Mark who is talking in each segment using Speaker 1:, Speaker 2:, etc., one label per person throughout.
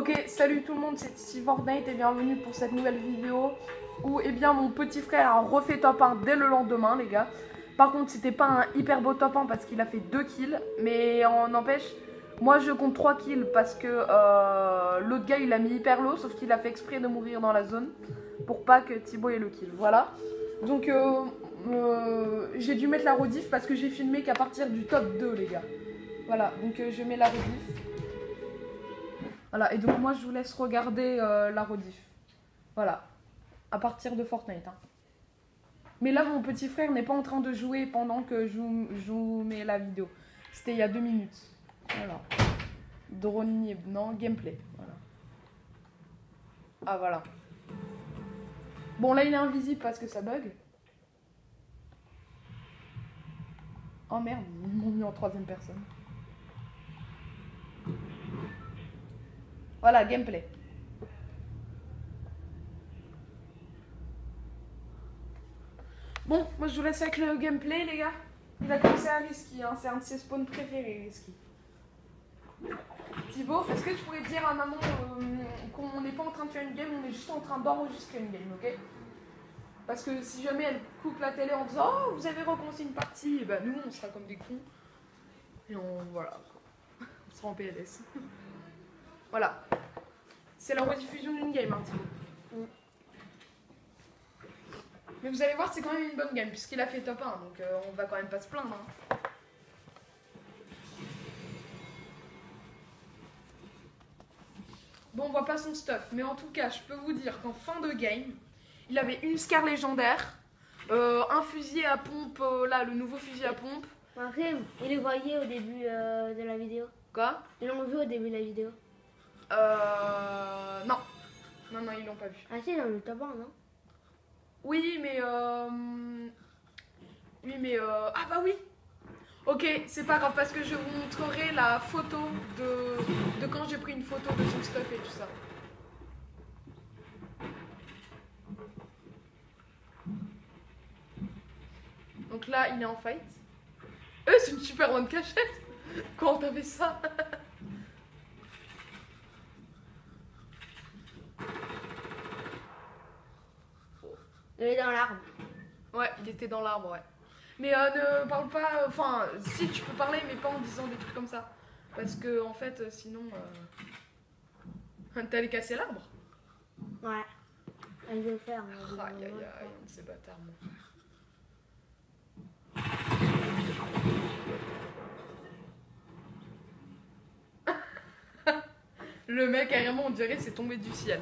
Speaker 1: Ok, salut tout le monde, c'est ici Fortnite et bienvenue pour cette nouvelle vidéo où eh bien mon petit frère a refait top 1 dès le lendemain les gars. Par contre c'était pas un hyper beau top 1 parce qu'il a fait 2 kills mais en empêche moi je compte 3 kills parce que euh, l'autre gars il a mis hyper low sauf qu'il a fait exprès de mourir dans la zone pour pas que Thibaut ait le kill. Voilà. Donc euh, euh, j'ai dû mettre la rediff parce que j'ai filmé qu'à partir du top 2 les gars. Voilà, donc je mets la rediff. Voilà, et donc moi je vous laisse regarder euh, la rediff. Voilà, à partir de Fortnite. hein. Mais là, mon petit frère n'est pas en train de jouer pendant que je vous, je vous mets la vidéo. C'était il y a deux minutes. Voilà. Drone, non, gameplay. Voilà. Ah, voilà. Bon, là, il est invisible parce que ça bug. Oh merde, ils m'ont mis en troisième personne. Voilà, gameplay. Bon, moi je vous laisse avec le gameplay, les gars. Il a commencé à Risky, hein. c'est un de ses spawns préférés, Risky. Thibaut, est-ce que tu pourrais dire à maman euh, qu'on n'est pas en train de faire une game, on est juste en train d'enregistrer une game, ok? Parce que si jamais elle coupe la télé en disant Oh, vous avez recommencé une partie, et ben nous on sera comme des cons. Et on. Voilà. On sera en PLS. voilà. C'est la rediffusion d'une game, hein, Thibaut. Mais vous allez voir, c'est quand même une bonne game, puisqu'il a fait top 1, donc euh, on va quand même pas se plaindre. hein. Bon, on voit pas son stuff, mais en tout cas, je peux vous dire qu'en fin de game, il avait une scar légendaire, euh, un fusil à pompe, euh, là, le nouveau fusil à pompe.
Speaker 2: Après, ils les voyaient au début euh, de la vidéo.
Speaker 1: Quoi?
Speaker 2: Ils l'ont vu au début de la vidéo.
Speaker 1: Euh. Non. Non, non, ils l'ont pas vu.
Speaker 2: Ah si, dans le 1, non?
Speaker 1: Oui, mais euh... Oui, mais euh... Ah bah oui Ok, c'est pas grave, parce que je vous montrerai la photo de, de quand j'ai pris une photo de son stuff et tout ça. Donc là, il est en fight. Euh, c'est une super bonne cachette Quand t'avais ça?
Speaker 2: Il est dans l'arbre.
Speaker 1: Ouais, il était dans l'arbre, ouais. Mais euh, ne parle pas. Enfin, si tu peux parler, mais pas en disant des trucs comme ça. Parce que, en fait, euh, sinon. Euh... T'allais casser l'arbre
Speaker 2: Ouais. Elle veut le faire. mais
Speaker 1: Aïe aïe aïe,
Speaker 2: pas.
Speaker 1: un de ces bâtards, mon frère. Le mec, carrément, on dirait c'est tombé du ciel.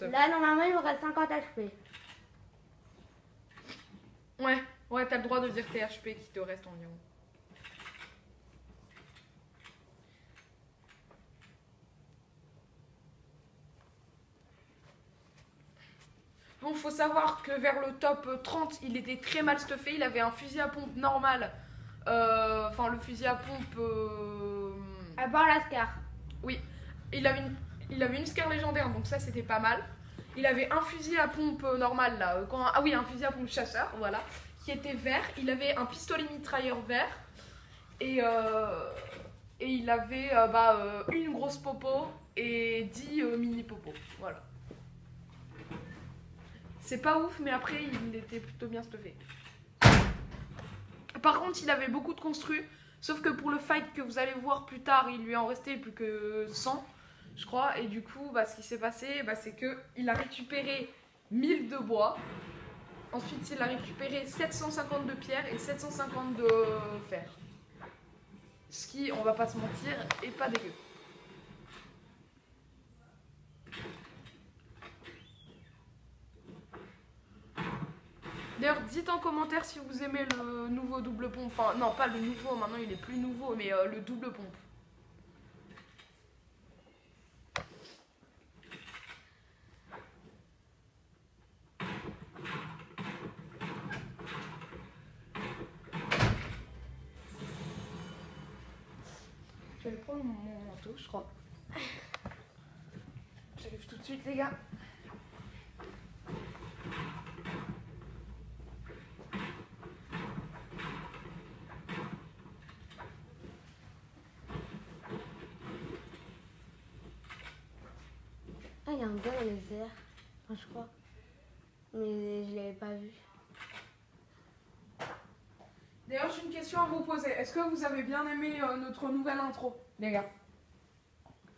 Speaker 2: Là, normalement, il aurait 50 HP.
Speaker 1: Ouais, t'as le droit de dire tes HP qui te restent environ. Bon, faut savoir que vers le top 30, il était très mal stuffé. Il avait un fusil à pompe normal. Euh, Enfin, le fusil à pompe. euh,
Speaker 2: À part la scar.
Speaker 1: il avait une, il avait une scar légendaire, donc ça c'était pas mal. Il avait un fusil à pompe euh, normal là, euh, quand- ah oui, un fusil à pompe chasseur, voilà, qui était vert. Il avait un pistolet mitrailleur vert et, euh, et il avait euh, bah, euh, une grosse popo et 10 euh, mini popos, voilà. C'est pas ouf, mais après il était plutôt bien stuffé. Par contre, il avait beaucoup de construits, sauf que pour le fight que vous allez voir plus tard, il lui en restait plus que 100 je crois. Et du coup, bah, ce qui s'est passé, bah, c'est que il a récupéré 1000 de bois. Ensuite, il a récupéré 750 de pierre et 750 de fer. Ce qui, on va pas se mentir, est pas dégueu. D'ailleurs, dites en commentaire si vous aimez le nouveau double pompe. Enfin, non, pas le nouveau, maintenant il est plus nouveau, mais euh, le double pompe. Je crois. J'arrive tout de suite, les gars.
Speaker 2: il y a un gars dans les airs. Enfin, je crois. Mais je l'avais pas vu.
Speaker 1: D'ailleurs, j'ai une question à vous poser. Est-ce que vous avez bien aimé euh, notre nouvelle intro, les gars?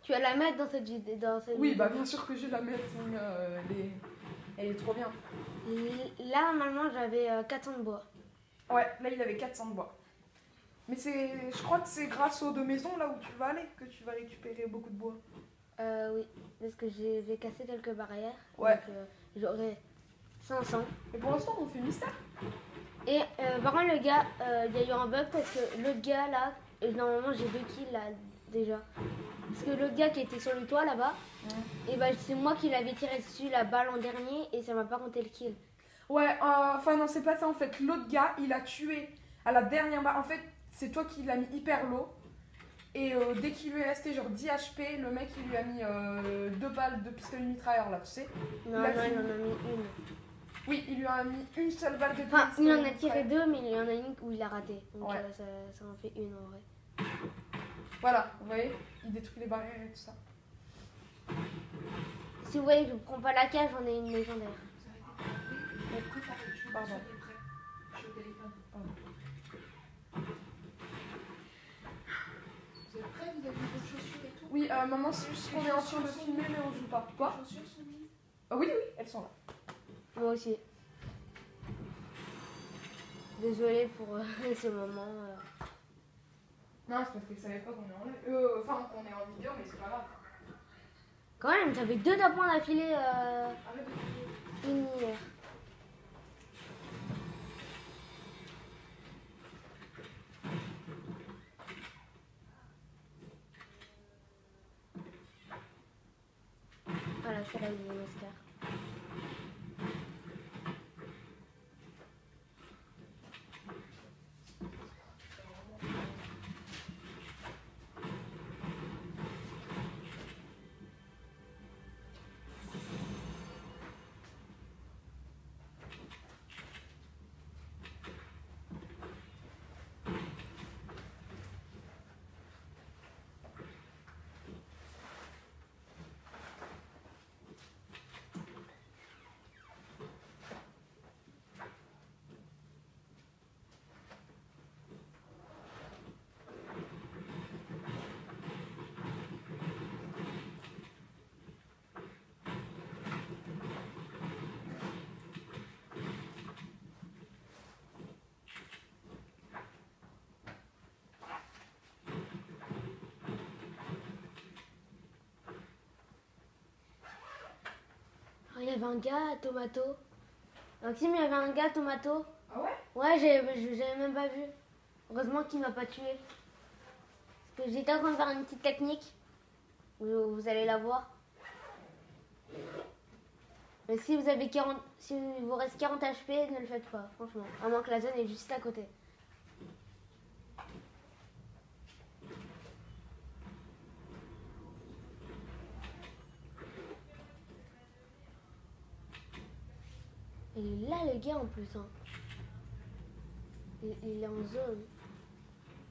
Speaker 2: Tu vas la mettre dans cette vidéo. Dans cette
Speaker 1: Oui,
Speaker 2: vidéo.
Speaker 1: bah bien sûr que je vais la mettre. euh, elle, est... elle est trop bien.
Speaker 2: Là, normalement, j'avais euh, 400 de bois.
Speaker 1: Ouais, là il avait 400 de bois. Mais c'est, je crois que c'est grâce aux deux maisons là où tu vas aller que tu vas récupérer beaucoup de bois.
Speaker 2: Euh, oui, parce que j'ai cassé quelques barrières.
Speaker 1: Ouais.
Speaker 2: Donc, euh, j'aurai 500.
Speaker 1: Et pour l'instant on fait mystère.
Speaker 2: Et euh, par contre, le gars, euh, il y a eu un bug parce que l'autre gars là, normalement j'ai deux kills là déjà. Parce que l'autre gars qui était sur le toit là-bas, et bah c'est moi qui l'avais tiré dessus la balle en dernier et ça m'a pas compté le kill.
Speaker 1: Ouais, euh, enfin non c'est pas ça en fait. L'autre gars il a tué à la dernière barre. En fait c'est toi qui l'as mis hyper low. Et euh, dès qu'il lui est resté genre 10 HP, le mec il lui a mis euh, deux balles de pistolet mitrailleur là, tu sais.
Speaker 2: Non, non, il en a mis une.
Speaker 1: Oui, il lui a mis une seule balle de
Speaker 2: Enfin, il
Speaker 1: pistolet
Speaker 2: en a tiré deux, mais il y en a une où il a raté. Donc
Speaker 1: Ouais.
Speaker 2: euh, ça, ça en fait une en vrai.
Speaker 1: Voilà, vous voyez, il détruit les barrières et tout ça.
Speaker 2: Si vous voyez, je prends pas la cage, j'en ai une légendaire.
Speaker 1: Pardon.
Speaker 3: Vous êtes prêts Vous avez vos chaussures et tout
Speaker 1: Oui, euh, maman, c'est juste qu'on est en train de filmer mais on joue pas. Quoi?
Speaker 3: Vos chaussures sont mises
Speaker 1: Ah Oui, oui, elles sont là.
Speaker 2: Moi aussi. Désolée pour euh, ce moment. euh.
Speaker 1: Non, c'est parce qu'elles savaient pas qu'on est en live. Euh, enfin, qu'on est en vidéo, mais c'est pas grave.
Speaker 2: Quand même, j'avais deux tapons d'affilée euh,
Speaker 1: Arrête de
Speaker 2: unis hier. Voilà, c'est Oscar. Oh, il avait un gars Tomato. Il y avait un gars Tomato.
Speaker 1: Ah ouais?
Speaker 2: Ouais, j'avais j'avais même pas vu. Heureusement qu'il m'a pas tué. Parce que j'étais en train de faire une petite technique. Vous, vous allez la voir. Mais si vous avez 40, si vous reste 40 HP, ne le faites pas, franchement. À moins que la zone est juste à côté. Il est là le gars en plus. hein. Il, il est en zone.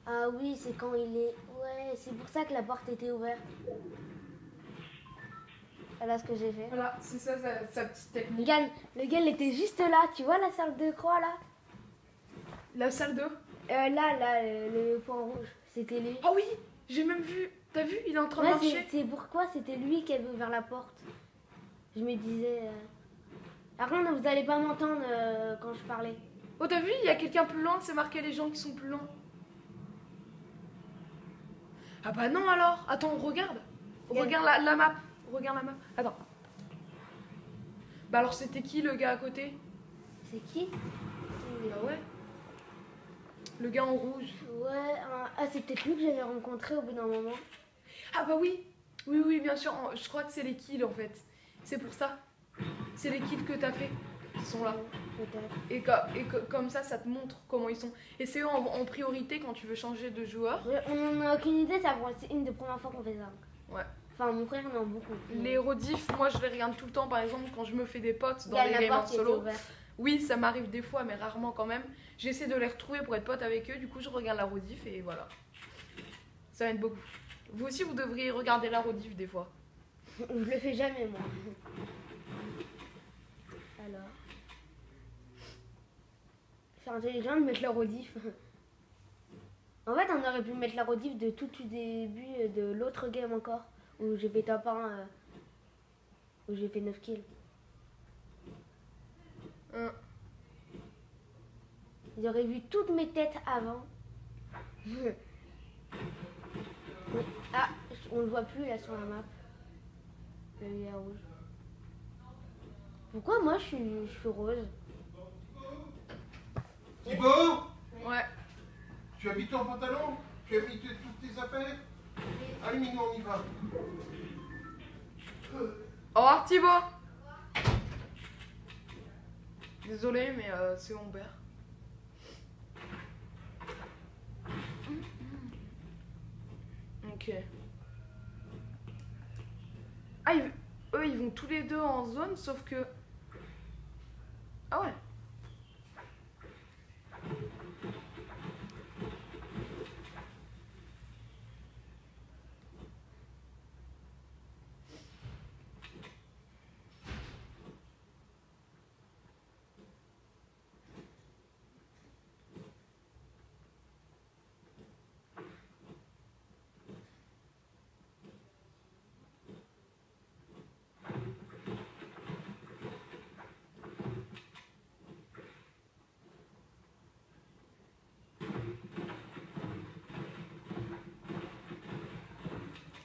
Speaker 2: Ah oui, c'est quand il est. Ouais, c'est pour ça que la porte était ouverte. Voilà ce que j'ai fait.
Speaker 1: Voilà, c'est ça sa, sa petite technique.
Speaker 2: Le gars il était juste là. Tu vois la salle de croix là?
Speaker 1: La salle 2
Speaker 2: Euh, Là, là, le, le point rouge. C'était lui.
Speaker 1: Ah oui, j'ai même vu. T'as vu Il est en train
Speaker 2: Ouais,
Speaker 1: de marcher.
Speaker 2: c'est pourquoi c'était lui qui avait ouvert la porte. Je me disais. euh, Par contre, vous allez pas m'entendre euh, quand je parlais.
Speaker 1: Oh, t'as vu Il y a quelqu'un plus loin, c'est marqué les gens qui sont plus loin. Ah bah non alors Attends, regarde
Speaker 2: Regarde.
Speaker 1: Regarde la, la map Regarde la map. Attends. Bah alors c'était qui le gars à côté?
Speaker 2: C'est qui?
Speaker 1: Bah ouais. Le gars en rouge.
Speaker 2: Ouais, euh, ah, c'est peut-être lui que j'avais rencontré au bout d'un moment.
Speaker 1: Ah bah oui Oui, oui, bien sûr. Je crois que c'est les kills en fait. C'est pour ça. C'est les kills que t'as fait qui sont là. Et, co- et co- comme ça, ça te montre comment ils sont. Et c'est eux en, en priorité quand tu veux changer de joueur.
Speaker 2: On n'a aucune idée, c'est une des premières fois qu'on fait ça.
Speaker 1: Ouais.
Speaker 2: Enfin, mon frère en a beaucoup.
Speaker 1: Les rediffs, moi je les regarde tout le temps par exemple quand je me fais des potes dans les games en solo. Oui, ça m'arrive des fois, mais rarement quand même. J'essaie de les retrouver pour être pote avec eux, du coup je regarde la rediff et voilà. Ça m'aide beaucoup. Vous aussi vous devriez regarder la rediff des fois.
Speaker 2: Je le fais jamais, moi. Alors. C'est intelligent de mettre la rediff. En fait, on aurait pu mettre la rediff de tout début de l'autre game encore. Où j'ai fait top 1. euh, où j'ai fait 9 kills. Ils auraient vu toutes mes têtes avant. ah, on le voit plus là sur la map. Le gars rouge. Pourquoi moi je suis, je suis rose
Speaker 4: Thibaut
Speaker 1: Ouais.
Speaker 4: Tu as mis ton pantalon Tu as mis toutes tes affaires Allez, Minou, on y va.
Speaker 1: Au revoir Thibaut Désolé, mais euh, c'est mon père. Ok. Ah, ils- eux, ils vont tous les deux en zone, sauf que... Ah ouais.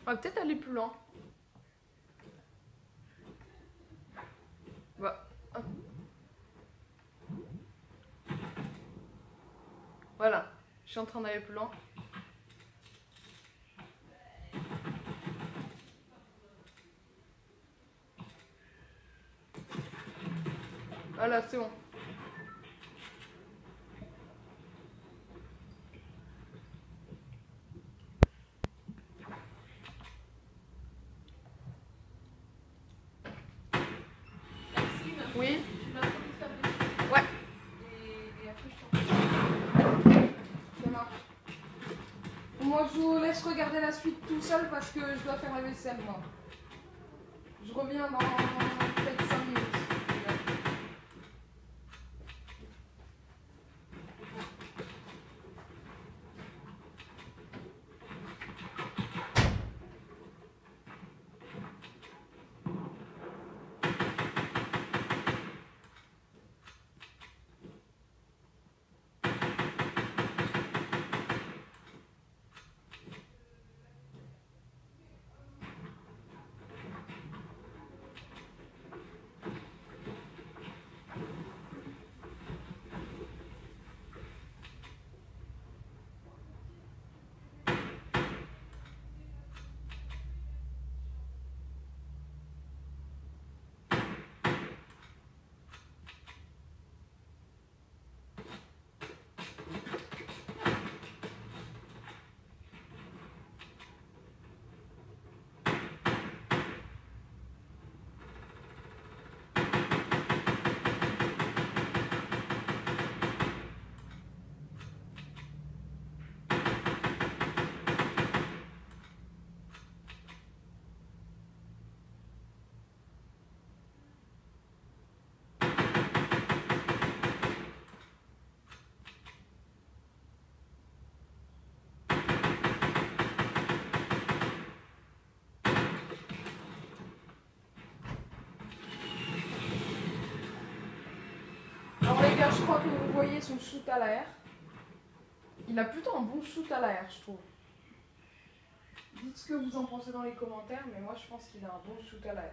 Speaker 1: Peut-être aller plus loin. Bah. Voilà, je suis en train d'aller plus loin. Voilà, c'est bon.
Speaker 3: Maxime,
Speaker 1: Oui
Speaker 3: tu m'as promis de faire des choses.
Speaker 1: Ouais.
Speaker 3: Et, et après, je t'en
Speaker 1: Ça marche. Moi, je vous laisse regarder la suite tout seul parce que je dois faire la vaisselle, moi. Je reviens dans peut-être 5 minutes. Alors les gars, je crois que vous voyez son shoot à l'air. Il a plutôt un bon shoot à l'air, je trouve. Dites ce que vous en pensez dans les commentaires, mais moi je pense qu'il a un bon shoot à l'air.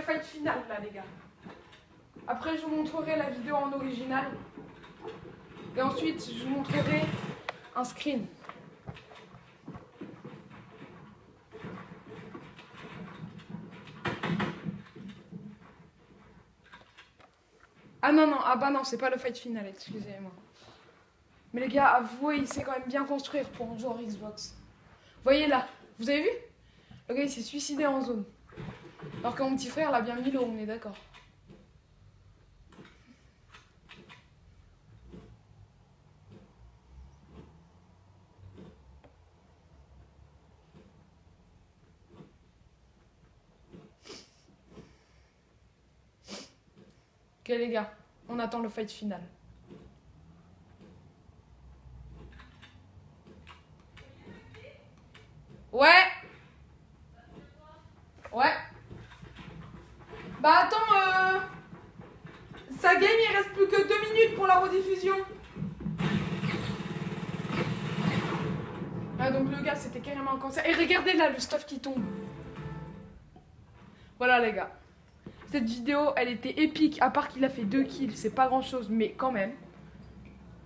Speaker 1: Fight final là, les gars. Après, je vous montrerai la vidéo en original. Et ensuite, je vous montrerai un screen. Ah non, non, ah bah non, c'est pas le fight final, excusez-moi. Mais les gars, avouez, il sait quand même bien construire pour un joueur Xbox. Voyez là, vous avez vu? Le gars, il s'est suicidé en zone. Alors que mon petit frère l'a bien mis là, on est d'accord. Ok les gars, on attend le fight final. Ouais Ouais Bah attends, euh... ça gagne, il reste plus que deux minutes pour la rediffusion. Ah donc le gars c'était carrément un cancer. Et regardez là le stuff qui tombe. Voilà les gars. Cette vidéo, elle était épique, à part qu'il a fait deux kills, c'est pas grand chose, mais quand même.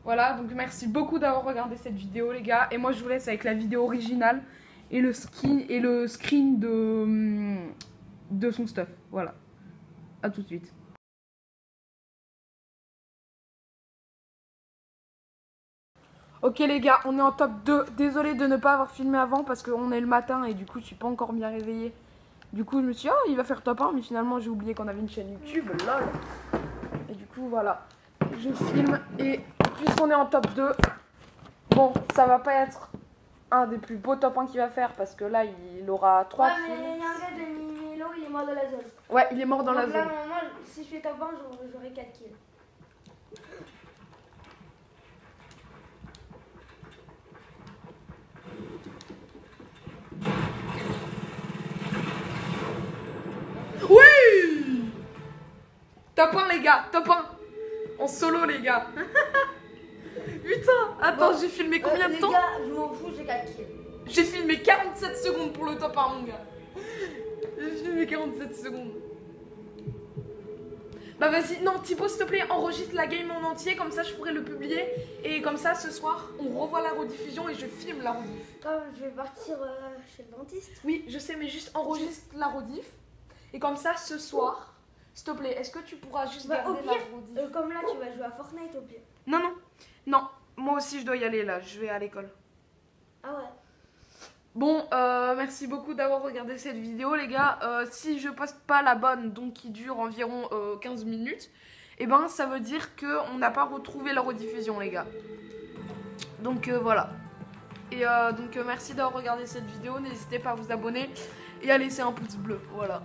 Speaker 1: Voilà, donc merci beaucoup d'avoir regardé cette vidéo, les gars. Et moi, je vous laisse avec la vidéo originale et le, skin, et le screen de, de son stuff. Voilà. À tout de suite. Ok les gars, on est en top 2. Désolé de ne pas avoir filmé avant parce qu'on est le matin et du coup je suis pas encore bien réveillée. Du coup, je me suis dit, oh, il va faire top 1, mais finalement, j'ai oublié qu'on avait une chaîne YouTube, lol. Et du coup, voilà. Je filme, et puisqu'on est en top 2, bon, ça va pas être un des plus beaux top 1 qu'il va faire, parce que là, il aura 3
Speaker 2: Ouais, mais il y a de il est mort dans la zone.
Speaker 1: Ouais, il est mort dans la
Speaker 2: Donc là,
Speaker 1: zone.
Speaker 2: moi, si je fais top 1, j'aurai- j'aurai 4 kills.
Speaker 1: Oui Top 1, les gars, top 1 En solo, les gars Putain Attends, j'ai filmé combien
Speaker 2: Euh,
Speaker 1: de
Speaker 2: les
Speaker 1: temps?
Speaker 2: gars, je m'en fous, j'ai 4 kills.
Speaker 1: J'ai filmé 47 secondes pour le top 1, mon gars. J'ai filmé 47 secondes. Bah vas-y, non, Thibaut, s'il te plaît, enregistre la game en entier, comme ça je pourrais le publier. Et comme ça, ce soir, on revoit la rediffusion et je filme la rediff.
Speaker 2: Quand je vais partir euh, chez le dentiste.
Speaker 1: Oui, je sais, mais juste enregistre la rediff. Et comme ça, ce soir, s'il te plaît, est-ce que tu pourras juste
Speaker 2: Bah, au
Speaker 1: garder
Speaker 2: pire,
Speaker 1: la rediff?
Speaker 2: Euh, comme là, tu vas jouer à Fortnite au pire.
Speaker 1: Non, non, non, moi aussi je dois y aller là, je vais à l'école.
Speaker 2: Ah ouais.
Speaker 1: Bon, euh, merci beaucoup d'avoir regardé cette vidéo, les gars. Euh, si je poste pas la bonne, donc qui dure environ euh, 15 minutes, et ben ça veut dire qu'on n'a pas retrouvé la rediffusion, les gars. Donc euh, voilà. Et euh, donc euh, merci d'avoir regardé cette vidéo. N'hésitez pas à vous abonner et à laisser un pouce bleu. Voilà.